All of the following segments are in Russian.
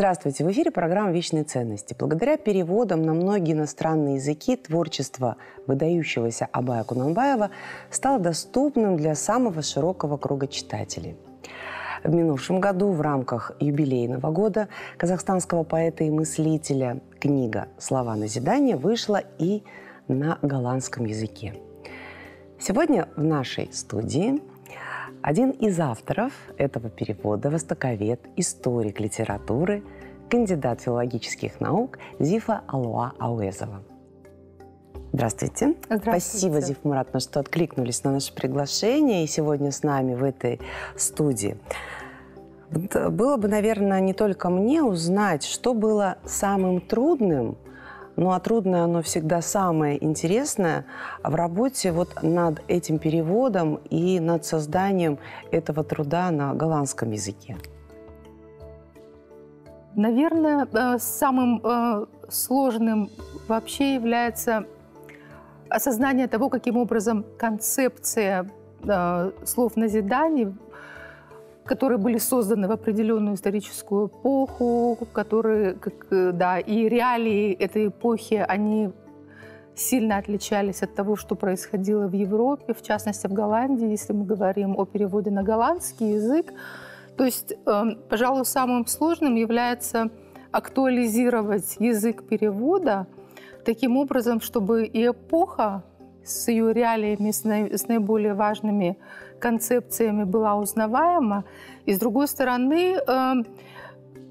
Здравствуйте! В эфире программа «Вечные ценности». Благодаря переводам на многие иностранные языки творчество выдающегося Абая Кунанбаева стало доступным для самого широкого круга читателей. В минувшем году в рамках юбилейного года казахстанского поэта и мыслителя книга «Слова назидания» вышла и на голландском языке. Сегодня в нашей студии один из авторов этого перевода – востоковед, историк литературы, кандидат филологических наук Зифа Алуа Ауэзова. Здравствуйте. Здравствуйте. Спасибо, Зиф Муратовна, что откликнулись на наше приглашение и сегодня с нами в этой студии. Было бы, наверное, не только мне узнать, что было самым трудным – ну а трудное оно всегда самое интересное в работе вот над этим переводом и над созданием этого труда на голландском языке. Наверное, э, самым э, сложным вообще является осознание того, каким образом концепция э, слов назиданий которые были созданы в определенную историческую эпоху, которые, как, да, и реалии этой эпохи, они сильно отличались от того, что происходило в Европе, в частности в Голландии, если мы говорим о переводе на голландский язык. То есть, эм, пожалуй, самым сложным является актуализировать язык перевода таким образом, чтобы и эпоха с ее реалиями, с наиболее важными концепциями была узнаваема, и с другой стороны, эм,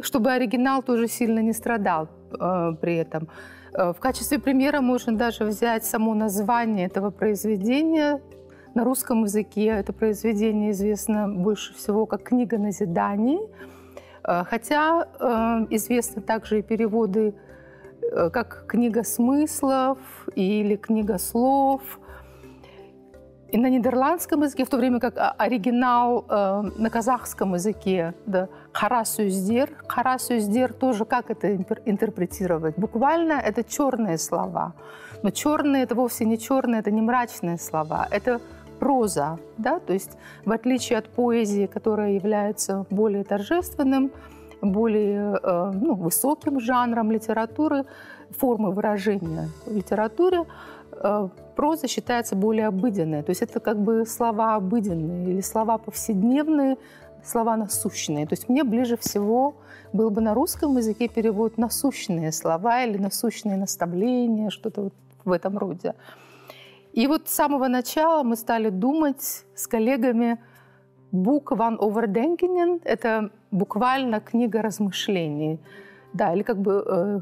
чтобы оригинал тоже сильно не страдал э, при этом. Э, в качестве примера можно даже взять само название этого произведения. На русском языке. Это произведение известно больше всего как «Книга назиданий», э, хотя известны также и переводы как «Книга смыслов» или «Книга слов», и на нидерландском языке, в то время как а, оригинал э, на казахском языке, да, харасюздер, харасюздер тоже как это интерпретировать? Буквально это черные слова. Но черные это вовсе не черные, это не мрачные слова, это проза, да, то есть в отличие от поэзии, которая является более торжественным, более э, ну, высоким жанром литературы, формы выражения в литературе, Э, проза считается более обыденной. То есть это как бы слова обыденные или слова повседневные, слова насущные. То есть мне ближе всего был бы на русском языке перевод насущные слова или насущные наставления, что-то вот в этом роде. И вот с самого начала мы стали думать с коллегами «Book van Overdenkingen» — это буквально книга размышлений. Да, или как бы э,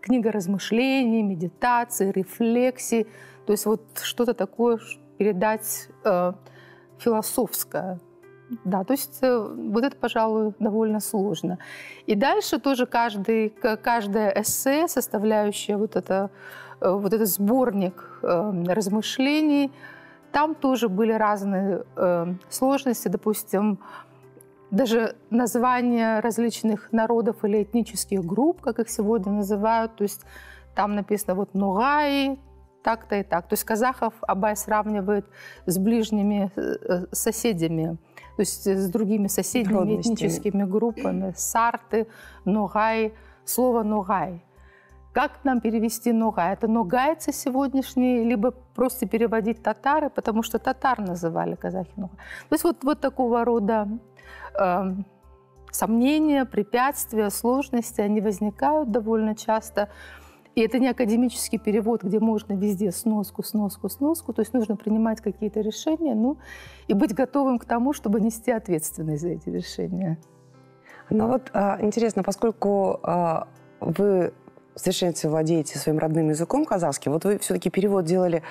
книга размышлений, медитации, рефлексии. То есть вот что-то такое передать э, философское. Да, то есть э, вот это, пожалуй, довольно сложно. И дальше тоже каждый, каждое эссе, составляющее вот, это, вот этот сборник э, размышлений, там тоже были разные э, сложности. Допустим, даже названия различных народов или этнических групп, как их сегодня называют, то есть там написано вот Нугай, так-то и так. То есть казахов Абай сравнивает с ближними э, э, соседями, то есть с другими соседними этническими группами. Сарты, Ногай, слово Ногай. Как нам перевести Ногай? Это ногайцы сегодняшние, либо просто переводить татары, потому что татар называли казахи Ногай. То есть вот, вот такого рода э, сомнения, препятствия, сложности, они возникают довольно часто. И это не академический перевод, где можно везде сноску, сноску, сноску. То есть нужно принимать какие-то решения ну, и быть готовым к тому, чтобы нести ответственность за эти решения. Ну вот а, интересно, поскольку а, вы совершенстве владеете своим родным языком казахским, вот вы все-таки перевод делали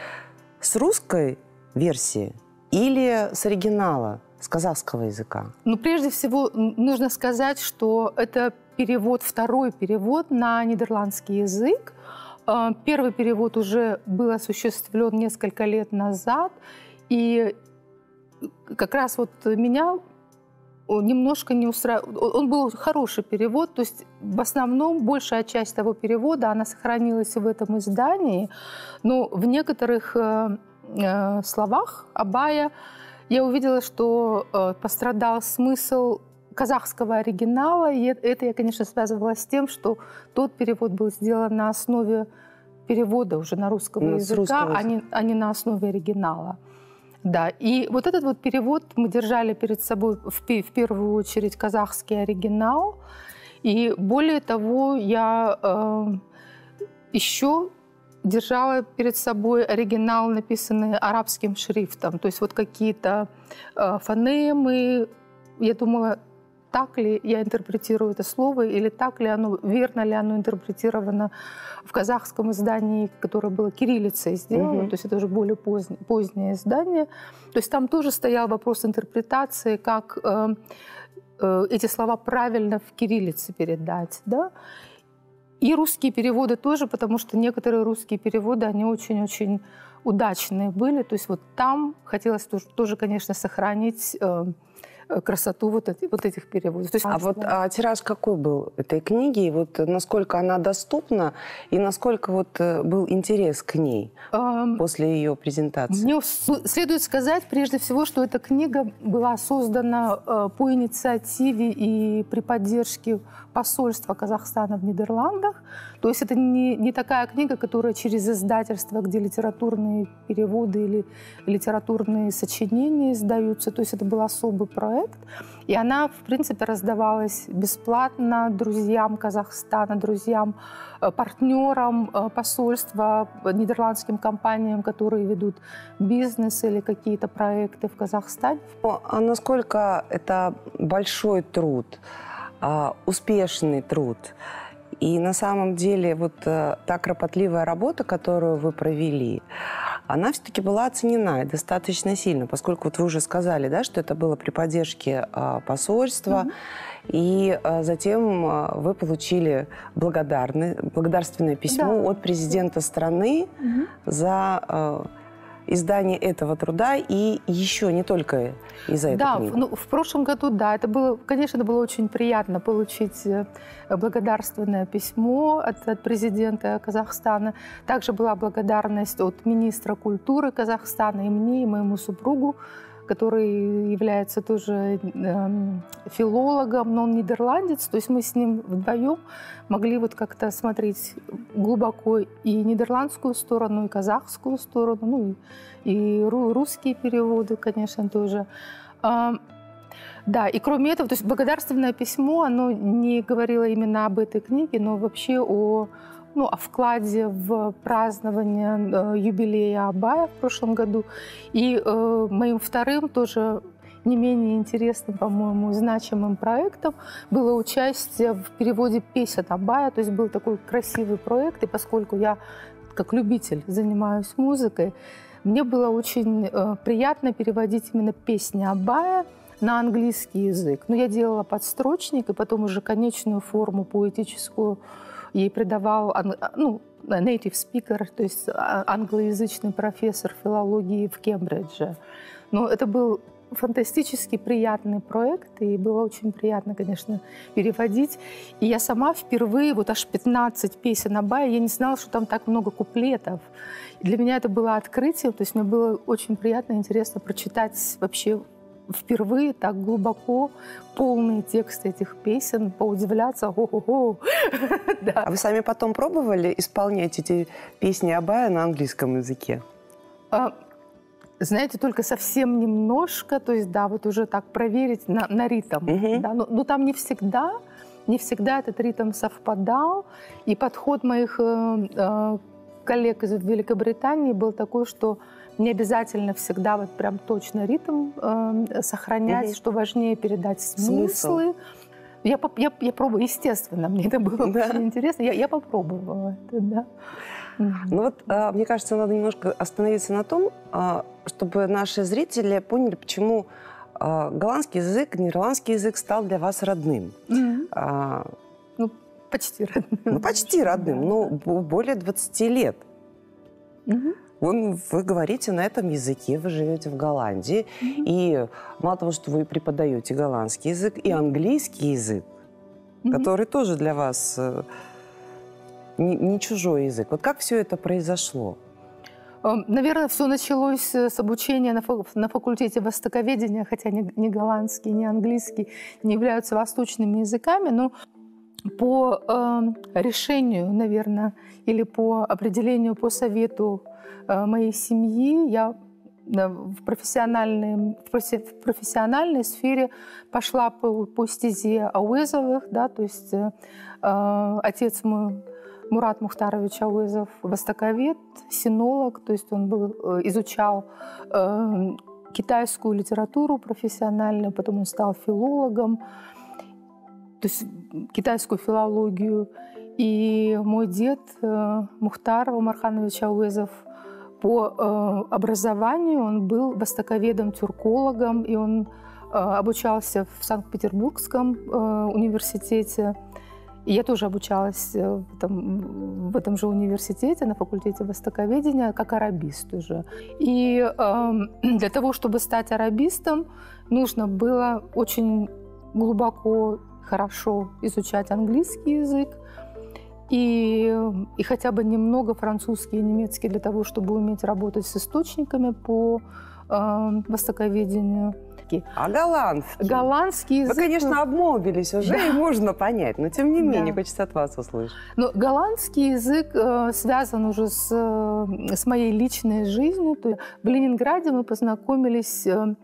с русской версии или с оригинала? с казахского языка? Ну, прежде всего, нужно сказать, что это перевод, второй перевод на нидерландский язык. А, первый перевод уже был осуществлен несколько лет назад, и как раз вот меня немножко не устраивал. Он был хороший перевод, то есть в основном большая часть того перевода, она сохранилась в этом издании, но в некоторых э, э, словах Абая я увидела, что э, пострадал смысл казахского оригинала. И это я, конечно, связывала с тем, что тот перевод был сделан на основе перевода уже на русского ну, языка, русского. А, не, а не на основе оригинала. Да, и вот этот вот перевод мы держали перед собой в, в первую очередь казахский оригинал. И более того, я э, еще держала перед собой оригинал, написанный арабским шрифтом. То есть вот какие-то э, фонемы. Я думала, так ли я интерпретирую это слово, или так ли оно, верно ли оно интерпретировано в казахском издании, которое было кириллицей сделано, mm-hmm. то есть это уже более позднее, позднее издание. То есть там тоже стоял вопрос интерпретации, как э, э, эти слова правильно в кириллице передать, да. И русские переводы тоже, потому что некоторые русские переводы, они очень-очень удачные были. То есть вот там хотелось тоже, тоже конечно, сохранить Э, красоту вот, эти, вот этих переводов. То есть, а вот а тираж какой был этой книги? И вот насколько она доступна и насколько вот э, был интерес к ней эм, после ее презентации? Мне следует сказать прежде всего, что эта книга была создана э, по инициативе и при поддержке посольства Казахстана в Нидерландах. То есть это не, не такая книга, которая через издательство, где литературные переводы или литературные сочинения издаются. То есть это был особый проект. И она, в принципе, раздавалась бесплатно друзьям Казахстана, друзьям, э, партнерам э, посольства, нидерландским компаниям, которые ведут бизнес или какие-то проекты в Казахстане. А насколько это большой труд? А, успешный труд. И на самом деле вот э, та кропотливая работа, которую вы провели, она все-таки была оценена достаточно сильно, поскольку вот вы уже сказали, да, что это было при поддержке а, посольства, mm-hmm. и а, затем вы получили благодарственное письмо да. от президента страны mm-hmm. за издание этого труда и еще не только из-за этого. Да, ну, в прошлом году, да, это было, конечно, было очень приятно получить э, благодарственное письмо от, от президента Казахстана. Также была благодарность от министра культуры Казахстана и мне, и моему супругу который является тоже э, филологом, но он нидерландец. То есть мы с ним вдвоем могли вот как-то смотреть глубоко и нидерландскую сторону, и казахскую сторону, ну и, и русские переводы, конечно, тоже. Да, и кроме этого, то есть благодарственное письмо, оно не говорило именно об этой книге, но вообще о ну, о вкладе в празднование э, юбилея Абая в прошлом году. И э, моим вторым тоже не менее интересным, по-моему, значимым проектом было участие в переводе песен Абая. То есть был такой красивый проект, и поскольку я как любитель занимаюсь музыкой, мне было очень э, приятно переводить именно песни Абая на английский язык. Но я делала подстрочник и потом уже конечную форму поэтическую Ей придавал ну, native speaker, то есть а, англоязычный профессор филологии в Кембридже. Но это был фантастически приятный проект, и было очень приятно, конечно, переводить. И я сама впервые, вот аж 15 песен на Бае, я не знала, что там так много куплетов. И для меня это было открытием, то есть мне было очень приятно и интересно прочитать вообще впервые так глубоко полные тексты этих песен, поудивляться, о-хо-хо. да. А вы сами потом пробовали исполнять эти песни Абая на английском языке? А, знаете, только совсем немножко, то есть, да, вот уже так проверить на, на ритм. Угу. Да, но, но там не всегда, не всегда этот ритм совпадал. И подход моих э, э, коллег из Великобритании был такой, что не обязательно всегда вот прям точно ритм э, сохранять, угу. что важнее передать смыслы. Смысл. Я, я, я пробую, естественно, мне это было да. очень интересно. Я, я попробовала это, да. Ну вот, а, мне кажется, надо немножко остановиться на том, а, чтобы наши зрители поняли, почему а, голландский язык, нидерландский язык стал для вас родным. Mm-hmm. Ну, почти родным. Ну, почти родным, но более 20 лет. Mm-hmm. Он, вы говорите на этом языке, вы живете в Голландии, mm-hmm. и мало того, что вы преподаете голландский язык и английский язык, mm-hmm. который тоже для вас э, не, не чужой язык. Вот как все это произошло? Эм, наверное, все началось с обучения на, факультете востоковедения, хотя ни, голландский, ни английский не являются восточными языками, но по э, решению, наверное, или по определению, по совету э, моей семьи, я в профессиональной, в профессиональной сфере пошла по, по стезе Ауэзовых, да, то есть э, э отец мой Мурат Мухтарович Ауэзов, востоковед, синолог, то есть он был, э, изучал э, китайскую литературу профессионально, потом он стал филологом, то есть китайскую филологию. И мой дед э, Мухтар Умарханович Ауэзов – по э, образованию он был востоковедом, тюркологом, и он э, обучался в Санкт-Петербургском э, университете. И я тоже обучалась в этом, в этом же университете на факультете востоковедения как арабист уже. И э, для того, чтобы стать арабистом, нужно было очень глубоко, хорошо изучать английский язык, и, и хотя бы немного французский и немецкий для того, чтобы уметь работать с источниками по э, востоковедению. А голландский? Голландский язык... Вы, конечно, обмолвились уже, да. и можно понять, но тем не менее, да. хочется от вас услышать. Но голландский язык э, связан уже с, э, с моей личной жизнью. То есть в Ленинграде мы познакомились э,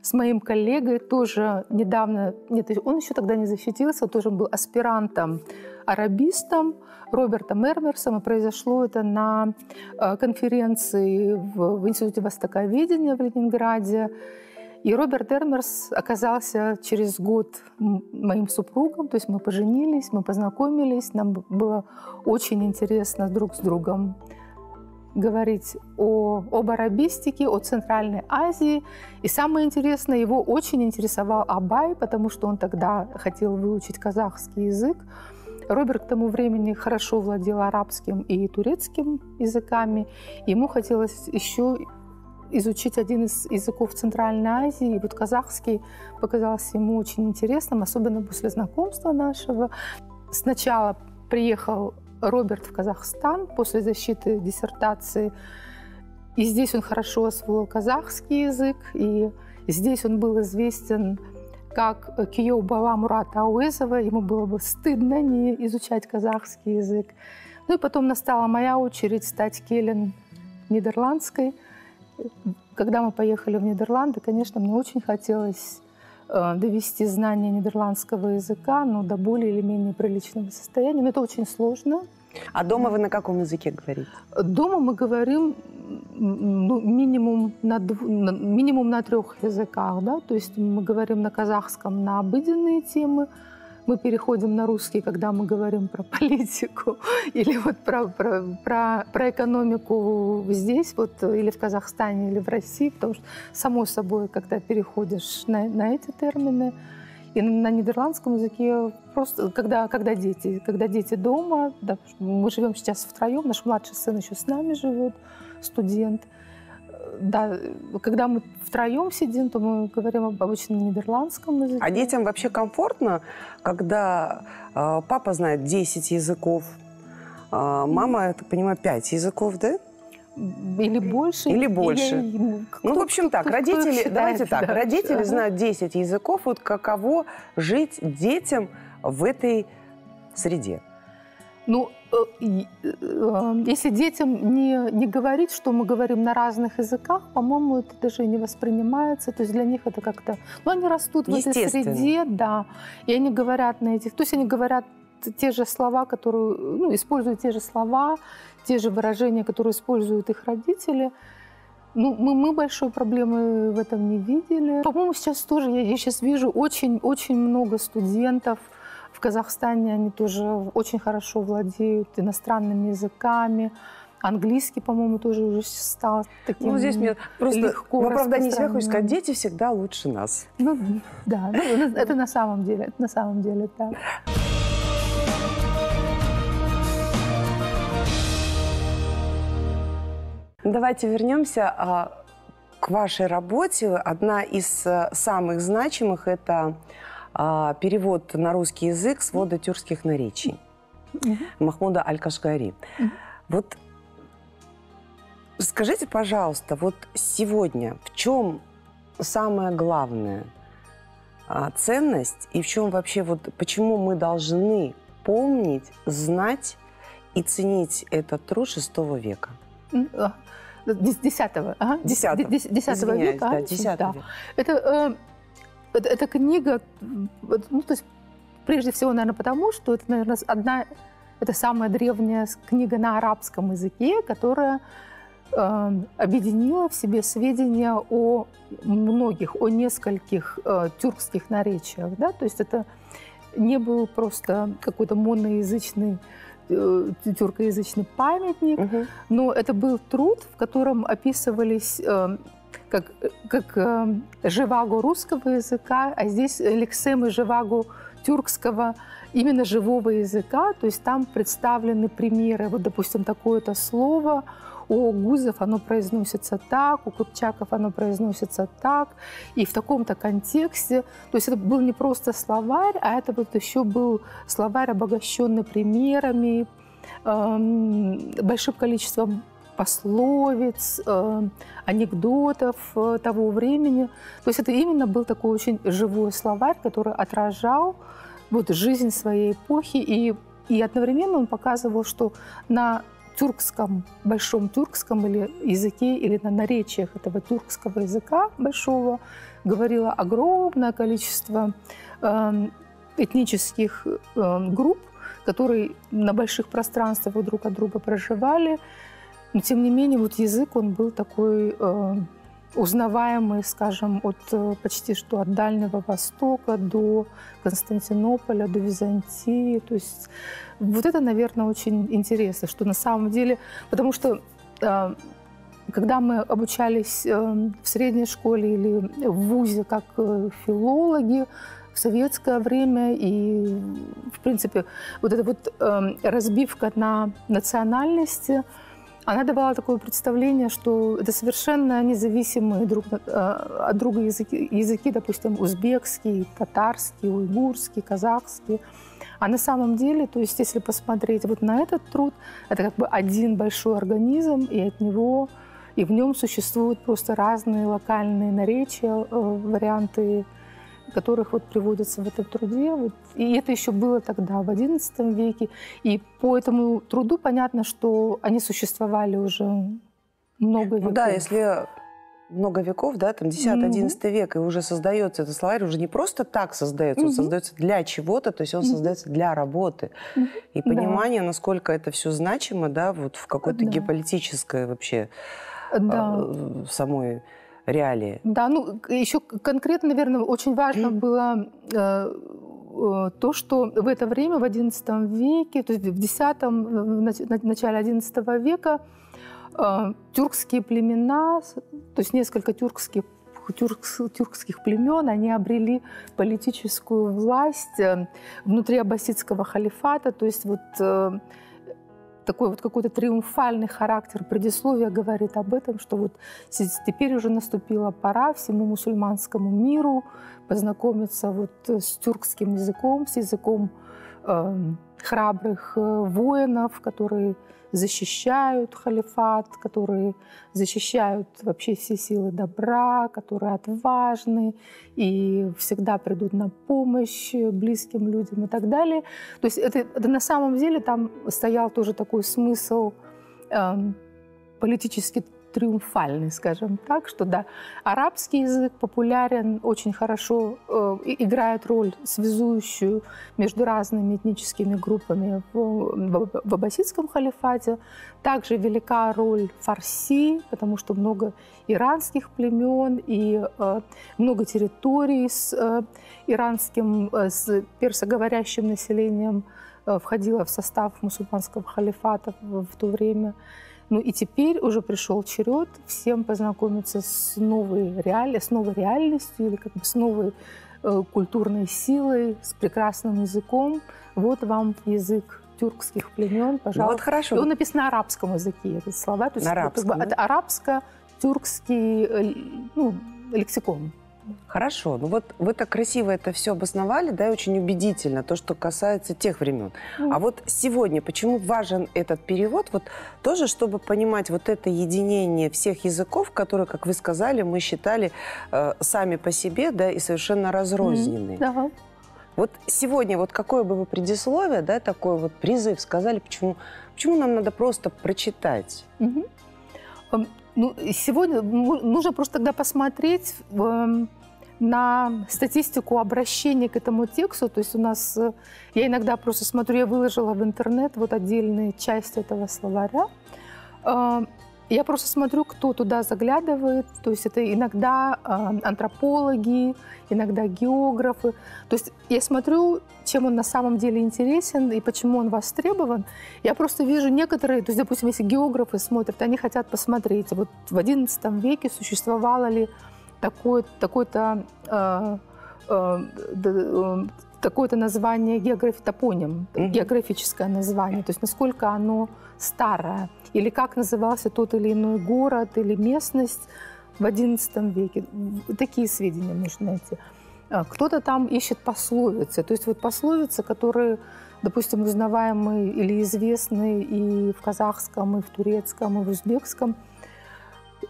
с моим коллегой, тоже недавно, нет, он еще тогда не защитился, тоже был аспирантом, арабистом, Робертом Эрмерсом, и произошло это на э, конференции в, в Институте Востоковедения в Ленинграде. И Роберт Эрмерс оказался через год моим супругом, то есть мы поженились, мы познакомились, нам было очень интересно друг с другом говорить о, об арабистике, о Центральной Азии. И самое интересное, его очень интересовал Абай, потому что он тогда хотел выучить казахский язык. Роберт к тому времени хорошо владел арабским и турецким языками. Ему хотелось еще изучить один из языков Центральной Азии. И вот казахский показался ему очень интересным, особенно после знакомства нашего. Сначала приехал Роберт в Казахстан после защиты диссертации. И здесь он хорошо освоил казахский язык, и здесь он был известен как Кио Бала Мурата Ауэзова. Ему было бы стыдно не изучать казахский язык. Ну и потом настала моя очередь стать келен нидерландской. Когда мы поехали в Нидерланды, конечно, мне очень хотелось э, довести знания нидерландского языка, но до более или менее приличного состояния. Но это очень сложно. А дома вы на каком языке говорите? Дома мы говорим ну, минимум, на, на, минимум на трех языках. Да? То есть мы говорим на казахском на обыденные темы, мы переходим на русский, когда мы говорим про политику или вот про, про, про, про экономику здесь, вот, или в Казахстане, или в России, потому что, само собой, когда переходишь на, на эти термины, и на нидерландском языке просто, когда, когда дети, когда дети дома, да, мы живем сейчас втроем, наш младший сын еще с нами живет, студент. Да, когда мы втроем сидим, то мы говорим обычно на нидерландском языке. А детям вообще комфортно, когда э, папа знает 10 языков, э, мама, я так понимаю, 5 языков, да? Или больше. Или больше. Или, кто, ну, в общем так, родители, считает, давайте так, да, родители да. знают 10 языков, вот каково жить детям в этой среде? Ну, э, э, если детям не, не говорить, что мы говорим на разных языках, по-моему, это даже не воспринимается. То есть для них это как-то... Ну, они растут в этой среде, да, и они говорят на этих... То есть они говорят те же слова, которые... Ну, используют те же слова, те же выражения, которые используют их родители. Ну, мы, мы большой проблемы в этом не видели. По-моему, сейчас тоже, я, я сейчас вижу очень-очень много студентов в Казахстане, они тоже очень хорошо владеют иностранными языками. Английский, по-моему, тоже уже стал таким Ну, здесь мне просто легко в оправдании себя хочу сказать, дети всегда лучше нас. Ну, да, ну, это на самом деле, это на самом деле так. Давайте вернемся а, к вашей работе. Одна из а, самых значимых – это а, перевод на русский язык свода тюркских наречий mm-hmm. Махмуда Аль-Кашгари. Mm-hmm. Вот Расскажите, пожалуйста, вот сегодня в чем самое главное а, ценность и в чем вообще вот почему мы должны помнить, знать и ценить этот труд шестого века? А, десятого, ага, десятого, десятого века. Да, десятого да. Это, э, это, эта книга, ну, то есть, прежде всего, наверное, потому, что это, наверное, одна, это самая древняя книга на арабском языке, которая э, объединила в себе сведения о многих, о нескольких э, тюркских наречиях. Да? То есть это не был просто какой-то моноязычный тюркоязычный памятник, угу. но это был труд, в котором описывались э, как, как э, живаго русского языка, а здесь лексемы живаго тюркского, именно живого языка, то есть там представлены примеры, вот, допустим, такое-то слово, у Гузов оно произносится так, у Купчаков оно произносится так, и в таком-то контексте. То есть это был не просто словарь, а это вот еще был словарь, обогащенный примерами, эм, большим количеством пословиц, э, анекдотов э, того времени. То есть это именно был такой очень живой словарь, который отражал вот жизнь своей эпохи и и одновременно он показывал, что на тюркском, большом тюркском или языке, или на наречиях этого тюркского языка большого говорило огромное количество э, этнических э, групп, которые на больших пространствах друг от друга проживали. Но тем не менее, вот язык, он был такой э, узнаваемый, скажем, от э, почти что от Дальнего Востока до Константинополя, до Византии. То есть вот это, наверное, очень интересно, что на самом деле, потому что э, когда мы обучались э, в средней школе или в ВУЗе как филологи, в советское время и, в принципе, вот эта вот разбивка на национальности – она давала такое представление, что это совершенно независимые друг э, от друга языки, языки, допустим, узбекский, татарский, уйгурский, казахский. А на самом деле, то есть если посмотреть вот на этот труд, это как бы один большой организм, и от него, и в нем существуют просто разные локальные наречия, э, варианты которых вот приводятся в этом труде. Вот. И это еще было тогда, в XI веке. И по этому труду понятно, что они существовали уже много веков. Ну да, если много веков, да, там 10-11 mm-hmm. век, и уже создается этот словарь, уже не просто так создается, mm-hmm. он создается для чего-то, то есть он mm-hmm. создается для работы. Mm-hmm. И понимание, да. насколько это все значимо, да, вот в какой-то да. геополитической вообще да. э, самой реалии. Да, ну еще конкретно, наверное, очень важно было э, э, то, что в это время, в XI веке, то есть в X, в начале XI века, э, тюркские племена, то есть несколько тюркских тюркских племен, они обрели политическую власть внутри аббасидского халифата, то есть вот такой вот какой-то триумфальный характер предисловия говорит об этом, что вот теперь уже наступила пора всему мусульманскому миру познакомиться вот с тюркским языком, с языком э, храбрых э, воинов, которые защищают халифат, которые защищают вообще все силы добра, которые отважны и всегда придут на помощь близким людям и так далее. То есть это, это на самом деле там стоял тоже такой смысл э, политически триумфальный, скажем так, что да, арабский язык популярен, очень хорошо э, играет роль связующую между разными этническими группами в, в, аббасидском халифате. Также велика роль фарси, потому что много иранских племен и э, много территорий с э, иранским, э, с персоговорящим населением э, входило в состав мусульманского халифата в, в то время. Ну и теперь уже пришел черед всем познакомиться с новой, реаль... с новой реальностью или как бы с новой э, культурной силой, с прекрасным языком. Вот вам язык тюркских племен, пожалуйста. Ну, вот хорошо. И он написан на арабском языке, этот слова. То есть, на арабском, да? Это арабско-тюркский э, ну, лексикон. Хорошо, ну вот вы так красиво это все обосновали, да, и очень убедительно, то, что касается тех времен. Mm. А вот сегодня, почему важен этот перевод? Вот тоже, чтобы понимать вот это единение всех языков, которые, как вы сказали, мы считали э, сами по себе, да, и совершенно разрозненные. Mm. Да. Вот сегодня вот какое бы вы предисловие, да, такой вот призыв сказали, почему, почему нам надо просто прочитать? Mm-hmm. Ну, сегодня нужно просто тогда посмотреть эм, на статистику обращения к этому тексту. То есть у нас, э, я иногда просто смотрю, я выложила в интернет вот отдельные части этого словаря. Я просто смотрю, кто туда заглядывает. То есть это иногда э, антропологи, иногда географы. То есть я смотрю, чем он на самом деле интересен и почему он востребован. Я просто вижу некоторые, то есть, допустим, если географы смотрят, они хотят посмотреть, вот в XI веке существовало ли такое, такое-то э, э, такое-то название географии, топоним, mm-hmm. географическое название, то есть насколько оно старое, или как назывался тот или иной город или местность в XI веке. Такие сведения нужно найти. А, кто-то там ищет пословицы, то есть вот пословицы, которые, допустим, узнаваемые или известны и в казахском, и в турецком, и в узбекском,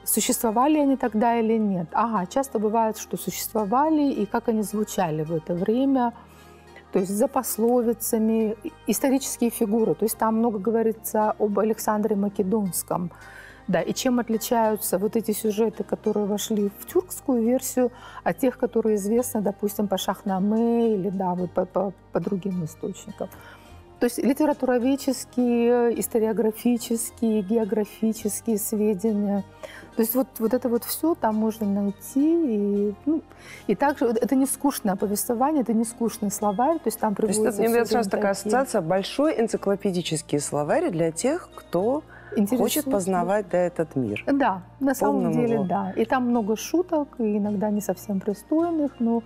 существовали они тогда или нет. Ага, часто бывает, что существовали, и как они звучали в это время – то есть за пословицами, исторические фигуры. То есть там много говорится об Александре Македонском. Да, и чем отличаются вот эти сюжеты, которые вошли в тюркскую версию, от тех, которые известны, допустим, по Шахнаме или да, вот по, по, по другим источникам. То есть литературоведческие, историографические, географические сведения. То есть вот, вот это вот все там можно найти. И, ну, и также это не скучное повествование, это не скучный словарь. То есть там приводится... То есть мне сразу такая ассоциация, большой энциклопедический словарь для тех, кто хочет познавать да, этот мир. Да, на самом деле, его. да. И там много шуток, и иногда не совсем пристойных, но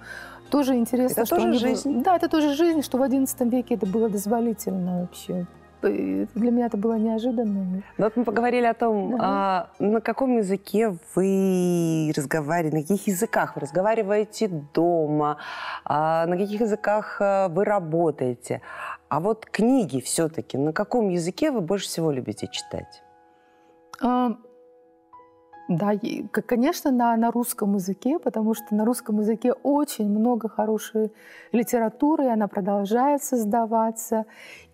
тоже интересно, это что тоже жизнь. Да, это тоже жизнь, что в XI веке это было дозволительно вообще. Для меня это было неожиданно. Ну, вот мы поговорили о том, да. а, на каком языке вы разговариваете, на каких языках вы разговариваете дома, а, на каких языках а, вы работаете. А вот книги все-таки, на каком языке вы больше всего любите читать? А, да, конечно, на, на русском языке, потому что на русском языке очень много хорошей литературы, и она продолжает создаваться.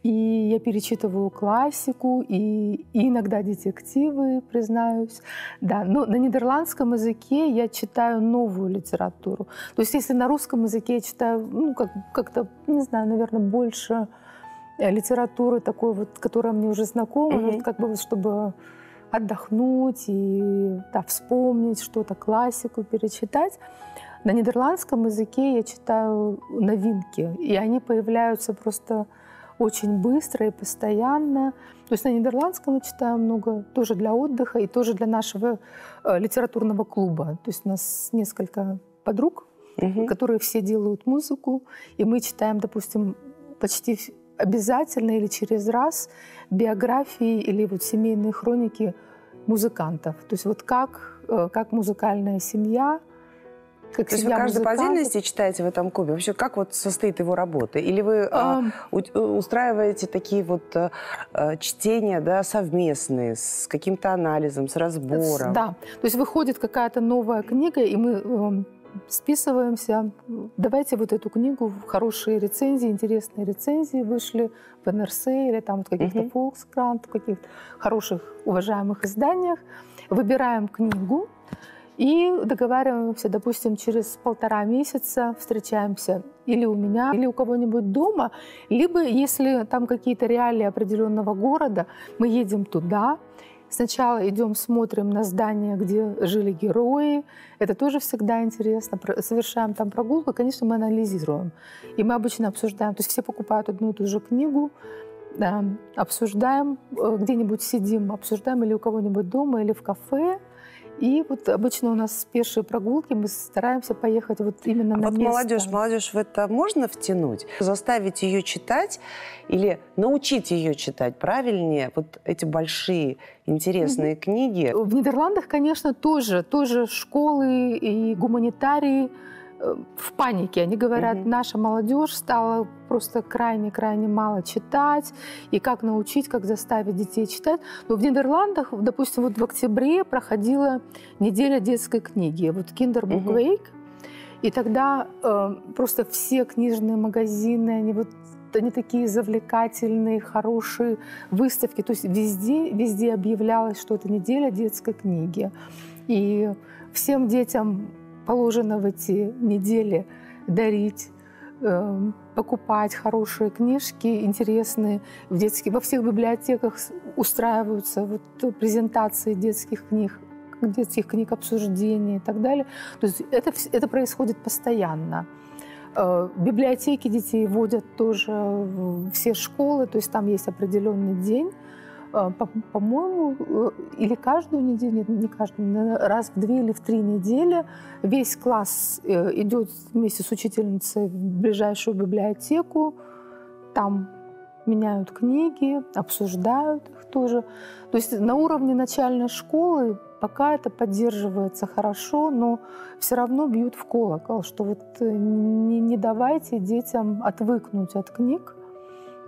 И я перечитываю классику, и, и иногда детективы, признаюсь. Да, но на нидерландском языке я читаю новую литературу. То есть если на русском языке я читаю, ну, как, как-то, не знаю, наверное, больше э, литературы такой вот, которая мне уже знакома, mm-hmm. вот как бы чтобы отдохнуть и да, вспомнить что-то, классику перечитать. На нидерландском языке я читаю новинки, и они появляются просто очень быстро и постоянно. То есть на нидерландском я читаю много тоже для отдыха и тоже для нашего э, литературного клуба. То есть у нас несколько подруг, угу. которые все делают музыку, и мы читаем, допустим, почти обязательно или через раз биографии или вот семейные хроники музыкантов. То есть вот как, э, как музыкальная семья, как То есть вы каждый по отдельности читаете в этом клубе? Вообще, как вот состоит его работа? Или вы а, у, э, устраиваете такие вот а, чтения да, совместные, с каким-то анализом, с разбором? Да. То есть выходит какая-то новая книга, и мы э, списываемся. Давайте вот эту книгу, хорошие рецензии, интересные рецензии вышли в НРС или там в каких-то uh-huh. Volkskrant, в каких-то хороших, уважаемых изданиях. Выбираем книгу и договариваемся, допустим, через полтора месяца встречаемся или у меня, или у кого-нибудь дома, либо если там какие-то реалии определенного города, мы едем туда, Сначала идем, смотрим на здание, где жили герои. Это тоже всегда интересно. Совершаем там прогулку, конечно, мы анализируем. И мы обычно обсуждаем. То есть все покупают одну и ту же книгу, да, обсуждаем, э, где-нибудь сидим, обсуждаем или у кого-нибудь дома, или в кафе. И вот обычно у нас пешие прогулки, мы стараемся поехать вот именно а на вот место. молодежь, молодежь в это можно втянуть? Заставить ее читать или научить ее читать правильнее? Вот эти большие интересные mm-hmm. книги. В Нидерландах, конечно, тоже, тоже школы и гуманитарии в панике. Они говорят, угу. наша молодежь стала просто крайне-крайне мало читать, и как научить, как заставить детей читать. Но в Нидерландах, допустим, вот в октябре проходила неделя детской книги, вот Kinderbook угу. Week, и тогда э, просто все книжные магазины, они вот они такие завлекательные, хорошие выставки. То есть везде, везде объявлялось, что это неделя детской книги. И всем детям положено в эти недели дарить, эм, покупать хорошие книжки, интересные. В детских, во всех библиотеках устраиваются вот презентации детских книг, детских книг обсуждений и так далее. То есть это, это происходит постоянно. Э, библиотеки детей водят тоже все школы, то есть там есть определенный день, по-моему, э, или каждую неделю, нет, не каждую, раз в две или в три недели весь класс э, идет вместе с учительницей в ближайшую библиотеку, там меняют книги, обсуждают их тоже. То есть на уровне начальной школы пока это поддерживается хорошо, но все равно бьют в колокол, что вот э, не, не давайте детям отвыкнуть от книг,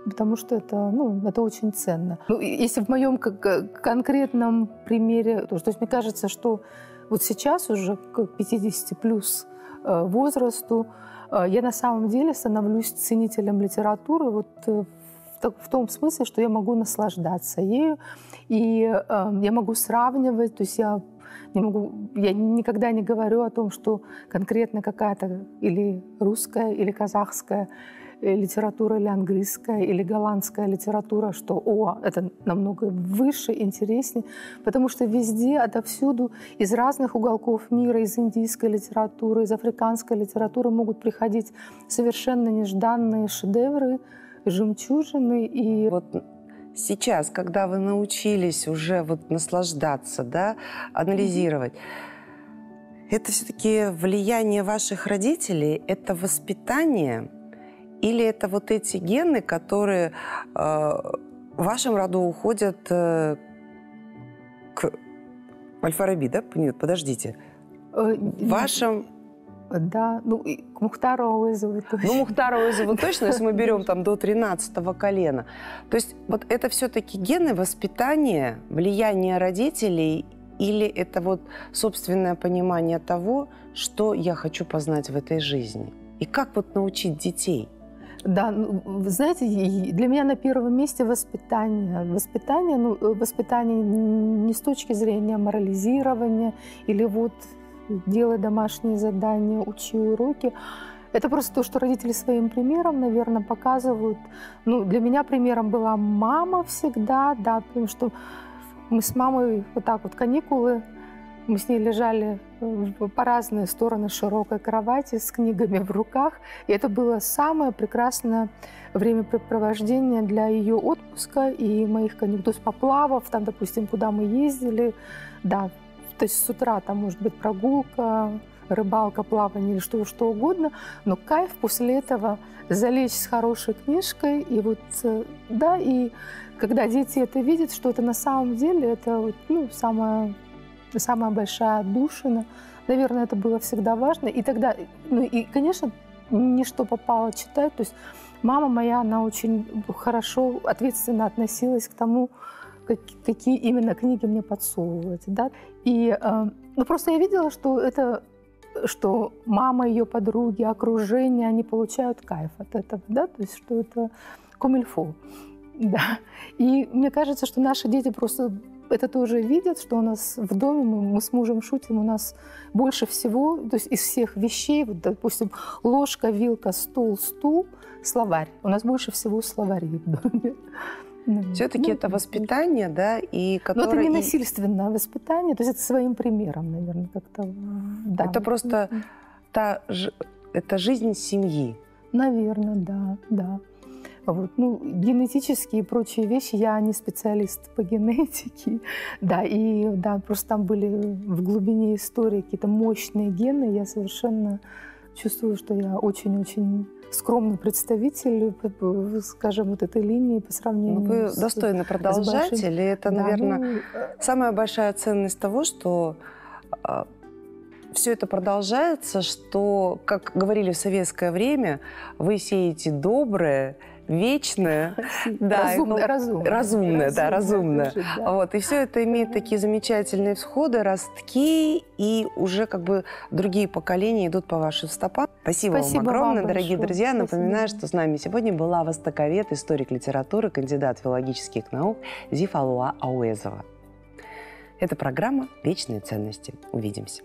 потому что это, ну, это очень ценно. Ну, если в моем конкретном примере, то, то есть мне кажется, что вот сейчас уже к 50 плюс э, возрасту э, я на самом деле становлюсь ценителем литературы вот э, в том смысле, что я могу наслаждаться ею, и я могу сравнивать, то есть я не могу, я никогда не говорю о том, что конкретно какая-то или русская, или казахская литература или английская, или голландская литература, что, о, это намного выше, интереснее, потому что везде, отовсюду, из разных уголков мира, из индийской литературы, из африканской литературы могут приходить совершенно нежданные шедевры, жемчужины. И вот сейчас, когда вы научились уже вот наслаждаться, да, анализировать, это все-таки влияние ваших родителей, это воспитание – или это вот эти гены, которые э, в вашем роду уходят э, к Альфараби, да? Нет, подождите. Э, в вашем... Да, ну, и к Мухтару Ауэзову точно. Ну, Мухтару Ауэзову точно, если мы берем там до 13 колена. То есть вот это все-таки гены воспитания, влияние родителей или это вот собственное понимание того, что я хочу познать в этой жизни? И как вот научить детей – да, ну, знаете, для меня на первом месте воспитание. Воспитание, ну, э, воспитание не с точки зрения морализирования или вот делай домашние задания, учи уроки. Это просто то, что родители своим примером, наверное, показывают. Ну, для меня примером была мама всегда, да, потому что мы с мамой вот так вот каникулы мы с ней лежали э, по разные стороны широкой кровати с книгами в руках. И это было самое прекрасное времяпрепровождение для ее отпуска и моих каникул. То есть поплавов, там, допустим, куда мы ездили, да, то есть с утра там может быть прогулка, рыбалка, плавание или что, что угодно, но кайф после этого залечь с хорошей книжкой, и вот, э, да, и когда дети это видят, что это на самом деле, это вот, ну, самое самая большая отдушина. Наверное, это было всегда важно. И тогда, ну и, конечно, не что попало читать. То есть мама моя, она очень хорошо, ответственно относилась к тому, как, какие именно книги мне подсовывать. Да? И э, ну, просто я видела, что это что мама, ее подруги, окружение, они получают кайф от этого, да, то есть что это комильфо, да. И мне кажется, что наши дети просто это тоже видят, что у нас в доме, мы, мы с мужем шутим, у нас больше всего, то есть из всех вещей, вот, допустим, ложка, вилка, стул, стул, словарь. У нас больше всего словарей в доме. Ну, Все-таки ну, это воспитание, да, и которое... Но это не насильственное воспитание, то есть это своим примером, наверное, как-то. Да. Это просто та, это жизнь семьи. Наверное, да, да. Вот. Ну, генетические и прочие вещи, я не специалист по генетике, да, и да, просто там были в глубине истории какие-то мощные гены, я совершенно чувствую, что я очень-очень скромный представитель, скажем, вот этой линии по сравнению ну, вы с, достойно продолжаете, или это, да, наверное, ну, самая большая ценность того, что а, все это продолжается, что, как говорили в советское время, вы сеете доброе, вечное, да, разумное, ну, разумное, разумное, да, разумное. да. Вот и все это имеет такие замечательные всходы, ростки, и уже как бы другие поколения идут по вашим стопам. Спасибо, Спасибо вам огромное, вам дорогие друзья. Спасибо. Напоминаю, что с нами сегодня была востоковед, историк литературы, кандидат филологических наук Зифалуа Ауэзова. Это программа «Вечные ценности». Увидимся.